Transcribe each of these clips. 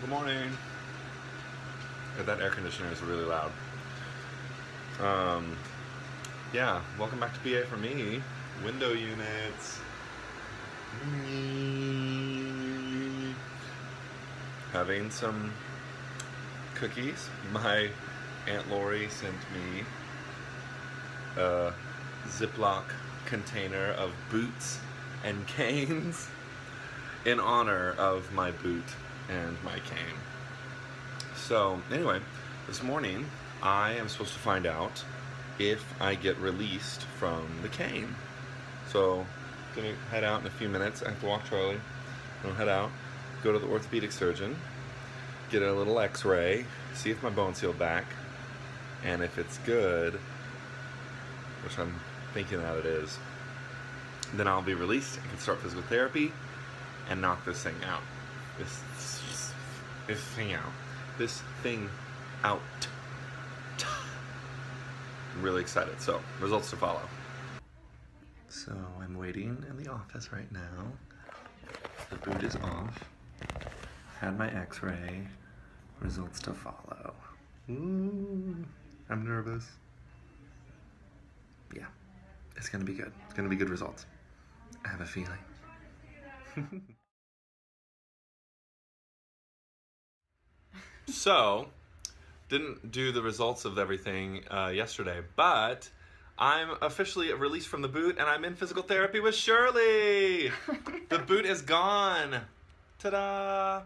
Good morning. Yeah, that air conditioner is really loud. Um, yeah, welcome back to PA for me. Window units. Having some cookies. My Aunt Lori sent me a Ziploc container of boots and canes in honor of my boot and my cane. So, anyway, this morning I am supposed to find out if I get released from the cane. So, I'm gonna head out in a few minutes. I have to walk Charlie. I'll head out, go to the orthopedic surgeon, get a little x-ray, see if my bone's healed back, and if it's good, which I'm thinking that it is, then I'll be released and can start physical therapy and knock this thing out. This this thing out. This thing out. I'm really excited. So, results to follow. So, I'm waiting in the office right now. The boot is off. Had my x-ray. Results to follow. Ooh, I'm nervous. Yeah, it's gonna be good. It's gonna be good results. I have a feeling. so, didn't do the results of everything uh, yesterday, but I'm officially released from the boot and I'm in physical therapy with Shirley. the boot is gone. Ta-da!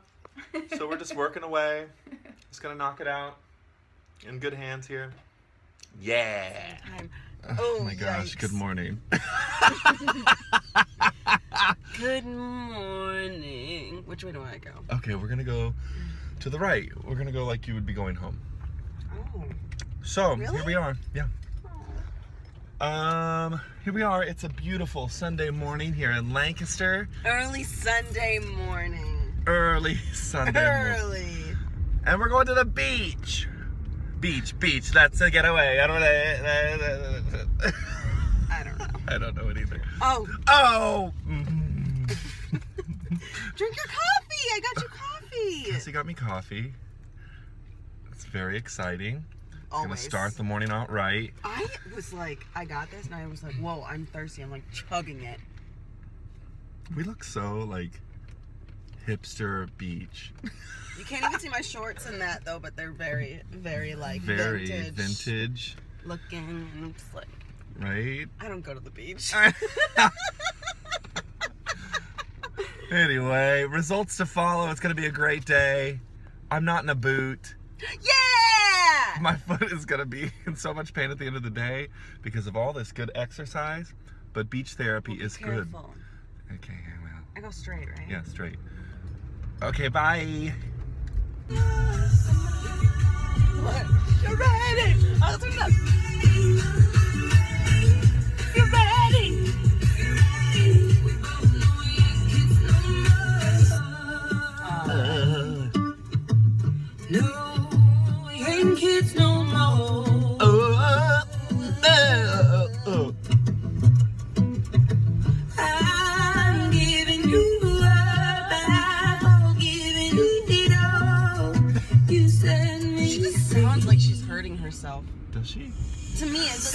So we're just working away. Just gonna knock it out. In good hands here. Yeah. Time. Oh, Oh, my gosh, yikes. good morning. Good morning. Which way do I go? Okay, we're gonna go to the right. We're gonna go like you would be going home. Oh. So here we are. Yeah. Um, here we are. It's a beautiful Sunday morning here in Lancaster. Early Sunday morning. Early Sunday morning. Early. And we're going to the beach. Beach, beach. That's a getaway. I don't know. I don't know. I don't know it either. Oh, Oh. mhm. drink your coffee. I got you coffee. Cassie got me coffee. It's very exciting. It's gonna start the morning out right. I was like, I got this, and I was like, whoa, I'm thirsty. I'm like chugging it. We look so like hipster beach. You can't even see my shorts in that though, but they're very, very like Very vintage, vintage, looking. And like, right? I don't go to the beach. Anyway, results to follow. It's gonna be a great day. I'm not in a boot. yeah. My foot is gonna be in so much pain at the end of the day because of all this good exercise. But beach therapy Well, is good. careful. Okay, well, I go straight, right? yeah, straight. Okay, bye. What? You're ready. Herself. Does she? To me, it's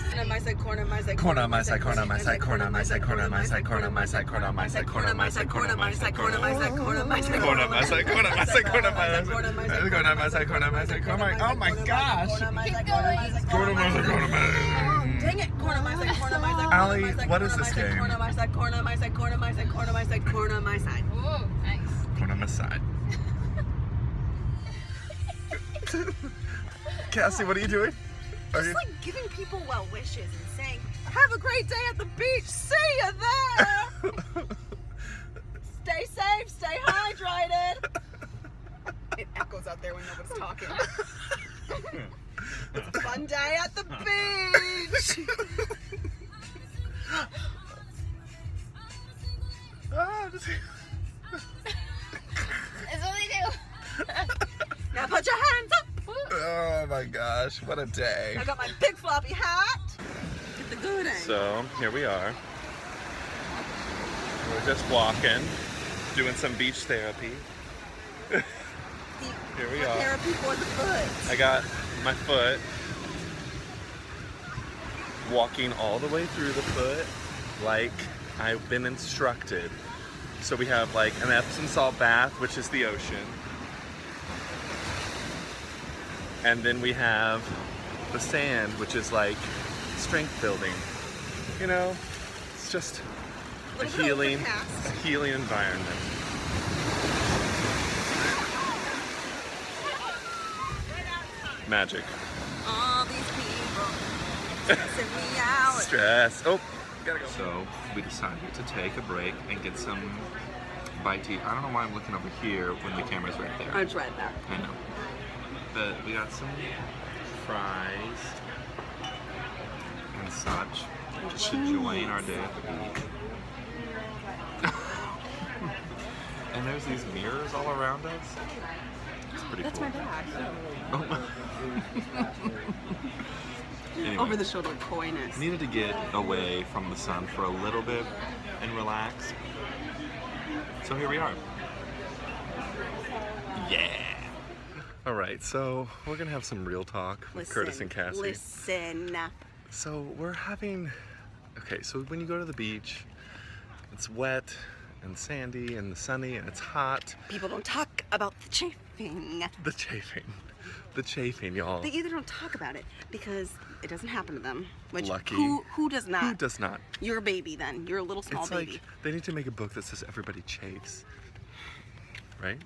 corner my side, corner my side, Corner my side, corner my side, corner my side, corner my side, corner my side, corner my side, corner my side, corner my side, corner my side, corner my side, Corner my side, corner my side, corner my side, corner my side, corner my side, corner my side, corner my. Oh my gosh! Corner my side, corner my side, Corner my side, corner my side. Dang it! Corner my side, corner my side. Allie, corner my side, what corner is my this side, game? Corner my side, corner my side, corner my side, corner my side, corner my side. Whoa, nice. Corner my side. Cassie, what are you doing? Are you? Just like giving people well wishes and saying, "Have a great day at the beach. See you there. stay safe. Stay hydrated." It echoes out there when nobody's talking. it's a fun day at the beach. My gosh, what a day. I got my big floppy hat. Get the good angle. So here we are. We're just walking doing some beach therapy. The- Here we for are. Therapy for the foot. I got my foot walking all the way through the foot like I've been instructed. So we have like an Epsom salt bath, which is the ocean. And then we have the sand, which is like strength building. You know, it's just a healing, a healing environment. Magic. All these people stressing me out. Stress. Oh, gotta go. So we decided to take a break and get some bite to eat. I don't know why I'm looking over here when the camera's right there. I tried that. I know. But we got some fries and such just to join our day at the beach. and there's these mirrors all around us. It's pretty That's cool. my bag. Oh. anyway. Over the shoulder coyness. Needed to get away from the sun for a little bit and relax. So here we are. Yeah. All right, so we're gonna have some real talk with Listen, Curtis and Cassie. Listen. So we're having. Okay, so when you go to the beach, it's wet and sandy and sunny and it's hot. People don't talk about the chafing. The chafing, the chafing, y'all. They either don't talk about it because it doesn't happen to them. Which Lucky. Who who does not? Who does not? You're a baby then. You're a little small It's baby. like they need to make a book that says everybody chafes. Right?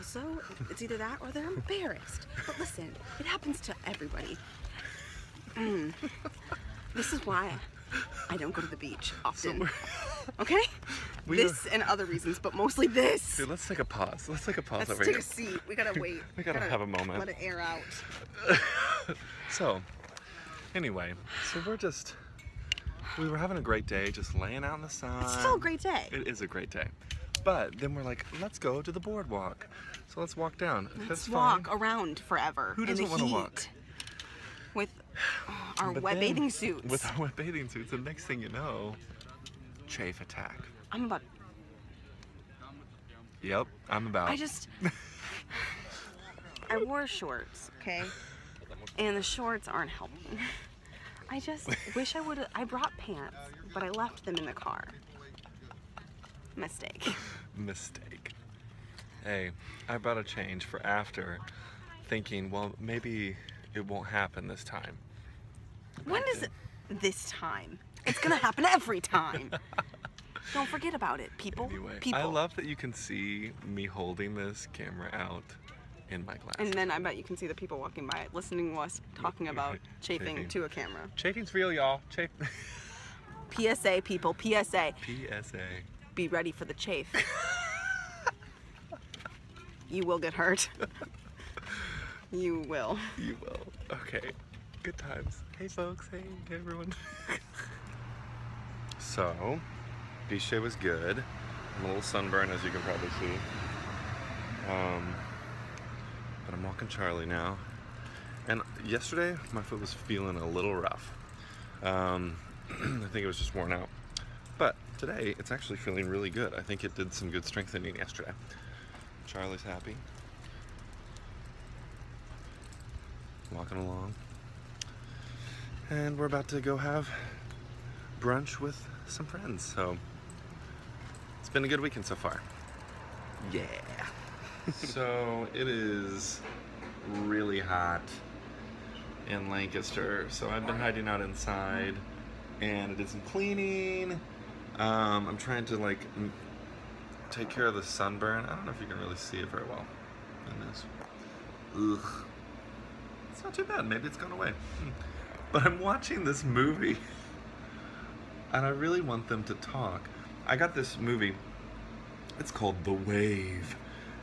Also, it's either that or they're embarrassed. But listen, it happens to everybody. Mm. This is why I don't go to the beach often. okay? We this and other reasons, but mostly this. Dude, let's take a pause. Let's take a pause Let's over take a seat. We gotta wait. We gotta have a moment. Let it air out. So, anyway, so we're just we were having a great day, just laying out in the sun. It's still a great day. It is a great day. But then we're like, let's go to the boardwalk. So let's walk down. Let's That's walk fine. around forever. Who doesn't wanna walk? With our But wet then, bathing suits. With our wet bathing suits, the next thing you know, chafe attack. I'm about. Yep, I'm about. I just. I wore shorts, okay? And the shorts aren't helping. I just wish I would have. I brought pants, but I left them in the car. Mistake. mistake. Hey, I brought a change for after, thinking, well, maybe it won't happen this time. When is it this time? It's gonna happen every time. Don't forget about it, people. Anyway, people. I love that you can see me holding this camera out in my glasses. And then I bet you can see the people walking by listening to us talking about chafing Chafing. to a camera. Chafing's real, y'all. Chafe. PSA, people, PSA. PSA. Be ready for the chafe. you will get hurt. you will. You will. Okay. Good times. Hey, folks. Hey, everyone. so, day was good. I'm a little sunburned, as you can probably see. Um, but I'm walking Charlie now. And yesterday, my foot was feeling a little rough. Um, I think it was just worn out. Today, it's actually feeling really good. I think it did some good strengthening yesterday. Charlie's happy. Walking along. And we're about to go have brunch with some friends. So it's been a good weekend so far. Yeah. so it is really hot in Lancaster. So I've been hiding out inside and I did some cleaning. Um, I'm trying to like take care of the sunburn. I don't know if you can really see it very well in this. Ugh. It's not too bad. Maybe it's gone away. Hmm. But I'm watching this movie and I really want them to talk. I got this movie. It's called The Wave.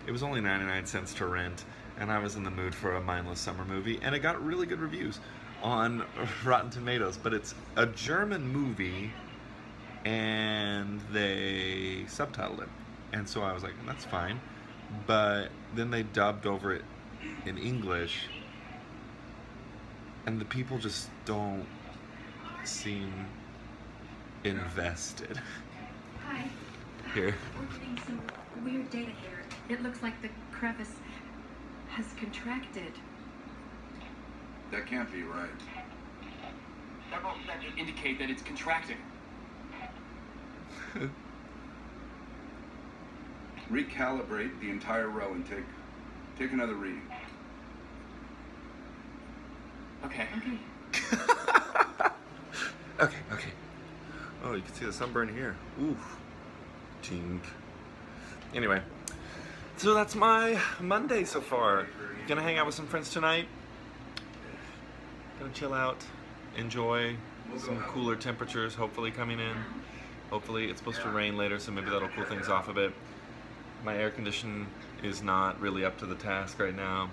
It was only 99 cents to rent, and I was in the mood for a mindless summer movie, and it got really good reviews on Rotten Tomatoes. But it's a German movie, and they subtitled it. And so I was like, that's fine. But then they dubbed over it in English, and the people just don't seem invested. Hi. Here. We're getting some weird data here. It looks like the crevice has contracted. That can't be right. Several sensors indicate that it's contracting. Recalibrate the entire row and take take another reading. Okay. Okay. Okay, okay. Oh, you can see the sunburn here. Oof. Tink. Anyway, so that's my Monday so far. Gonna hang out with some friends tonight. Gonna chill out, enjoy some cooler temperatures hopefully coming in. Hopefully, it's supposed to rain later, so maybe that'll cool things off a bit. My air condition is not really up to the task right now.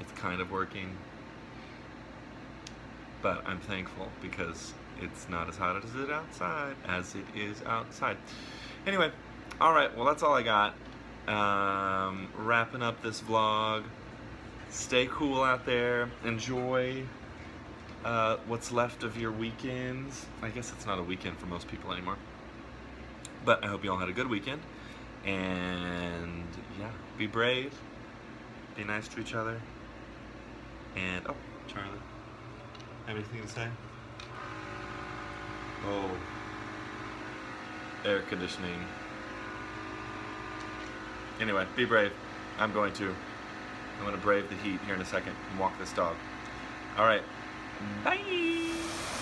It's kind of working but I'm thankful because it's not as hot as it outside as it is outside. Anyway, all right. Well, that's all I got. Um, wrapping up this vlog. Stay cool out there. Enjoy uh, what's left of your weekends. I guess it's not a weekend for most people anymore. But I hope you all had a good weekend. And yeah, be brave. Be nice to each other. And oh, Charlie. Have anything to say? Oh. Air conditioning. Anyway, be brave. I'm going to. I'm going to brave the heat here in a second and walk this dog. All right. Bye.